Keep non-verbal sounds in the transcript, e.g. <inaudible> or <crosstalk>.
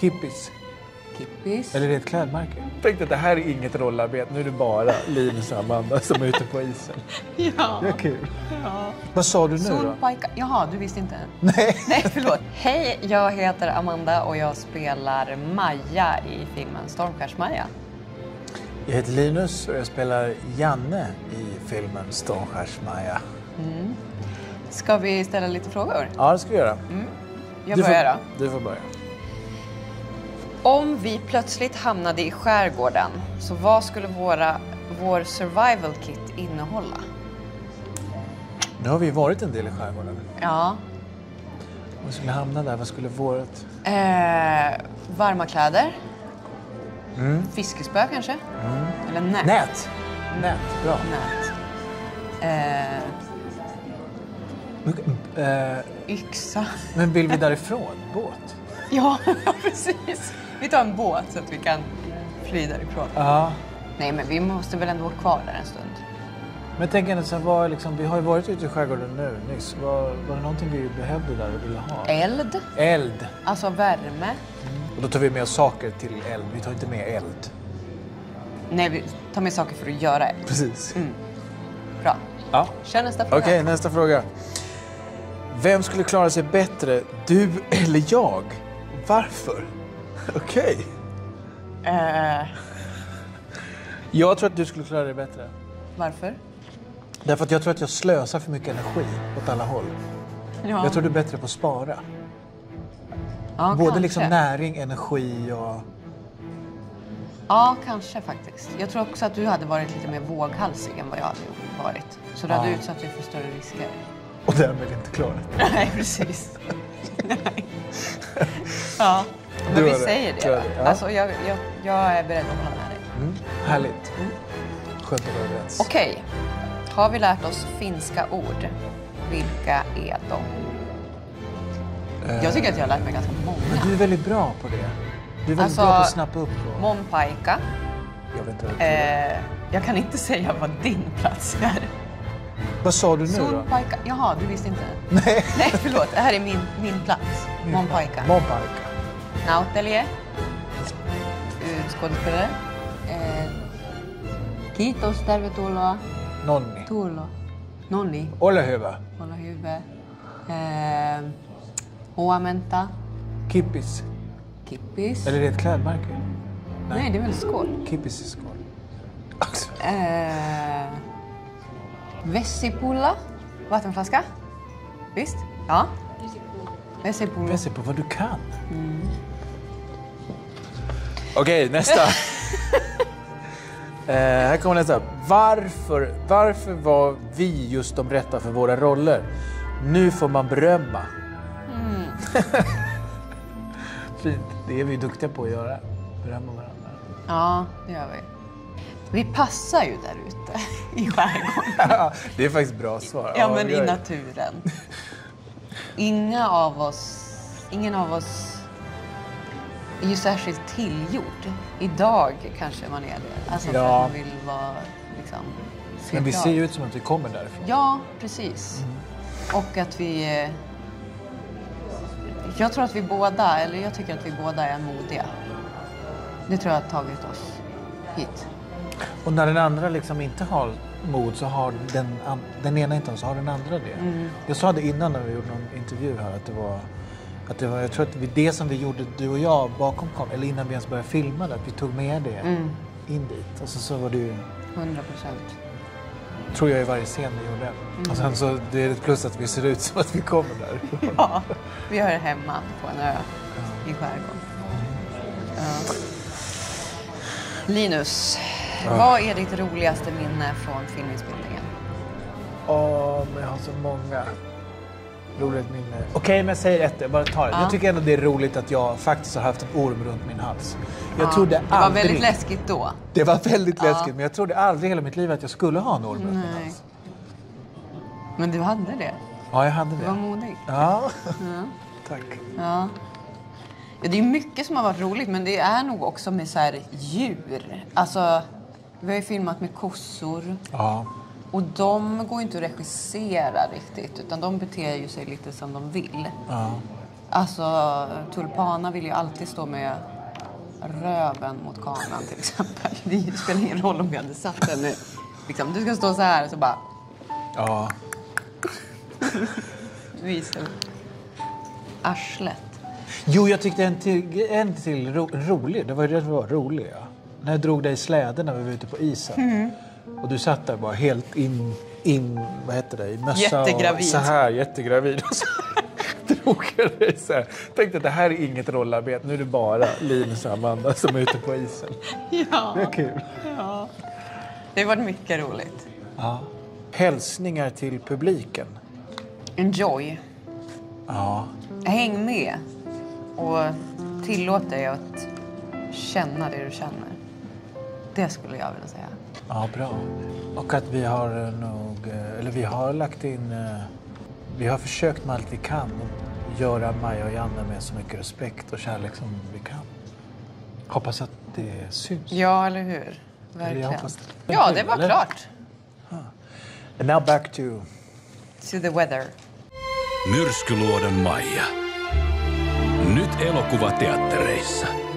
Kippis. Kippis. Eller är det ett klädmärke? Tänk att det här är inget rollarbete. Nu är det bara Linus och Amanda som är ute på isen. <laughs> Ja. Det är kul. ja. Vad sa du nu då? Jaha, du visste inte? <laughs> Nej. Nej, förlåt. Hej, jag heter Amanda och jag spelar Maja i filmen Stormskärs-Maja. Jag heter Linus och jag spelar Janne i filmen Stormskärs-Maja. Ska vi ställa lite frågor? Ja, det ska vi göra. Jag Du börjar får, då. Du får börja. Om vi plötsligt hamnade i skärgården, så vad skulle våra, vår survival kit innehålla? Nu har vi varit en del i skärgården. Ja. Om vi skulle hamna där, vad skulle vårt... Eh, varma kläder. Fiskespö kanske? Eller nät. Nät! Nät, bra. Nät. Eh, Eh, yxa. men vill vi därifrån? Båt? Ja, <laughs> precis. Vi tar en båt så att vi kan fly därifrån. Ja. Nej, men vi måste väl ändå vara kvar där en stund. Men tänk ändå, så här, vad, liksom, vi har ju varit ute i skärgården nu nyss. Var, var det någonting vi behövde där och ville ha? Eld, Eld. alltså värme. Och då tar vi med oss saker till eld. Vi tar inte med eld. Nej, vi tar med saker för att göra eld. Precis. Bra. Ja. Kör nästa fråga. Okej, nästa fråga. Vem skulle klara sig bättre, du eller jag? Varför? <laughs> Okej. Eh, Jag tror att du skulle klara dig bättre. varför? Därför att jag tror att jag slösar för mycket energi åt alla håll. Ja. Jag tror du är bättre på att spara. ja, Både kanske. liksom näring, energi och... Ja, kanske faktiskt. Jag tror också att du hade varit lite mer våghalsig än vad jag hade varit. Så du hade Ja. utsatt dig för större risker. Och därmed inte klarat. <laughs> Nej, precis. <laughs> Ja, men vi säger det. Då. det, ja. Alltså, jag, jag, jag är beredd att hålla med dig. Mm. Härligt. Skönt att vara överens. Okej, har vi lärt oss finska ord? Vilka är de? Jag tycker att jag har lärt mig ganska Men många. du är väldigt bra på det. Du är väldigt Alltså, bra på att snappa upp. Och... Monpaika. Jag vet inte vad det. Eh, jag kan inte säga vad din plats är. Vad sa du nu då? Solpaika. Jaha, du visste inte? Nej. Nej, förlåt. Det här är min, min plats. Monpaika. Monpaika. Nautelje. Eh, Skådespelare. Eh, kiitos, tervetuloa. Nonni. Tulo. Nonni. Ole hyvä. Hålla huvudet. Eh, huomenta. Kippis. Kippis. Eller är det ett klädmärke? Nej, det är väl skål. Kippis är skål. Eh, Vesipulla. Vattenflaska. Visst? Ja. Vesipulla. Ser på vad du kan. Okej, nästa. <laughs> eh, här kommer nästa. Varför, varför var vi just de rätta för våra roller? Nu får man berömma. <laughs> Fint. Det är vi duktiga på att göra. Berömma varandra. Ja, det gör vi. Vi passar ju där ute i skärgården. <laughs> det är faktiskt bra svar. Ja, men i naturen. Inga av oss, ingen av oss är ju särskilt tillgjord. Idag kanske man är det. Alltså för Ja. att man vill vara liksom... Men vi ser ju ut som att vi kommer därifrån. Ja, precis. Och att vi... eh, Jag tror att vi båda, eller jag tycker att vi båda är modiga. Det tror jag har tagit oss hit. Och när den andra liksom inte har mod så har den, den ena inte så har den andra det. Mm. Jag sa det innan när vi gjorde någon intervju här att det var att det var, jag tror att det som vi gjorde, du och jag, bakom kam- eller innan vi ens började filma att vi tog med det Mm. in dit. Och så, så var ju, 100 procent. tror jag, i varje scen vi gjorde. Mm. Och sen så, det är ett plus att vi ser ut som att vi kommer där. <laughs> Ja, vi hör hemma på en ö i skärgården. Ja. Linus, vad är ditt roligaste minne från filminspelningen? Åh, men jag har så många. Roligt minne. Okej, men jag säger ett. Jag bara tar det. Ja. Jag tycker ändå det är roligt att jag faktiskt har haft en orm runt min hals. Jag Ja, trodde det var aldrig... väldigt läskigt då. Det var väldigt Ja. läskigt, men jag trodde aldrig i hela mitt liv att jag skulle ha en orm runt min hals. Men du hade det. Ja, jag hade Du var det. modig. Ja, Ja. <laughs> tack. Ja. Ja, det är mycket som har varit roligt, men det är nog också med så här djur. Alltså, vi har ju filmat med kossor. Ja. Och de går ju inte att regissera riktigt, utan de beter ju sig lite som de vill. ja. Alltså, Tulpana vill ju alltid stå med röven mot kameran till exempel. <laughs> Det spelar ingen roll om vi hade satt den nu. Liksom, du ska stå så här och så bara Ja. <laughs> visa upp arslet. Jo, jag tyckte en till, en till ro, rolig. Det var ju det som var rolig. Ja. När jag drog dig i släden när vi var ute på isen. Och du satt där bara helt in, in vad heter det, i mössa och Jättegravid. så här, jättegravid. <laughs> Och så drog jag dig så här. Tänkte att det här är inget rollarbete. Nu är det bara Linus och Amanda som är ute på isen. <laughs> Ja. Det är kul. ja. Det varit mycket roligt. Ja. Hälsningar till publiken. Enjoy. Ja. Häng med och tillåt dig att känna det du känner. Det skulle jag vilja säga. Ja, bra. Och att vi har eh, nog, eh, eller vi har lagt in, eh, vi har försökt med allt vi kan att göra Maja och Janne med så mycket respekt och kärlek som vi kan. Hoppas att det syns. Ja, eller hur? Verkligen. Ja, det var Eller? klart. And now back to... To the weather. Myrskyluodon Maija. Nyt elokuvateattereissa.